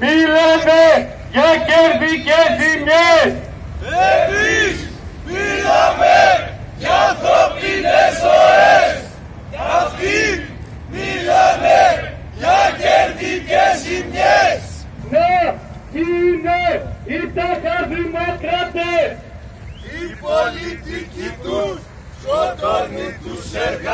Μιλάμε για κέρδη και ζημιές. Εμείς μιλάμε για ανθρωπίνες ζωές. Αυτοί μιλάμε για κέρδη και ζημιές. Ναι, είναι οι ταχαδημοκράτες. Η πολιτική τους σκοτώνει τους εργατές.